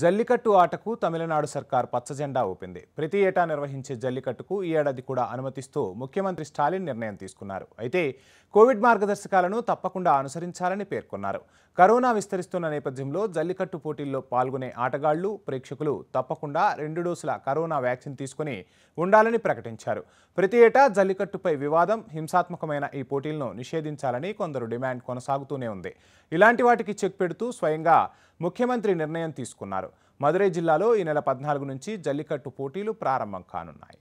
జల్లికట్టు ఆటకు తమిళనాడు సర్కార్ పచ్చజెండా ఊపింది. ప్రతి ఏటా నిర్వహించే జల్లికట్టుకు ఈ ఏడాది కూడా అనుమతిస్తూ ముఖ్యమంత్రి స్టాలిన్ నిర్ణయం తీసుకున్నారు. అయితే కోవిడ్ మార్గదర్శకాలను తప్పకుండా అనుసరించాలని పేర్కొన్నారు. కరోనా విస్తరిస్తున్న నేపథ్యంలో జల్లికట్టు పోటీల్లో పాల్గొనే ఆటగాళ్ళు ప్రేక్షకులు తప్పకుండా రెండు డోసుల కరోనా వ్యాక్సిన్ తీసుకుని ఉండాలని ప్రకటించారు. ప్రతి ఏటా జల్లికట్టుపై వివాదం హింసాత్మకమైన ఈ పోటీలను నిషేధించాలని కొందరు డిమాండ్ కొనసాగుతూనే ఉంది. ఇలాంటి వాటికి చెక్ పెడుతూ స్వయంగా ముఖ్యమంత్రి నిర్ణయం తీసుకున్నారు. మదురై జిల్లాలో ఈ నెల పద్నాలుగు నుంచి జల్లికట్టు పోటీలు ప్రారంభం కానున్నాయి.